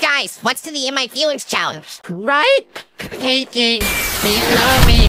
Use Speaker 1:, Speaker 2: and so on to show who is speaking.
Speaker 1: Guys, what's to the In My Feelings challenge?
Speaker 2: Right? Taking, me.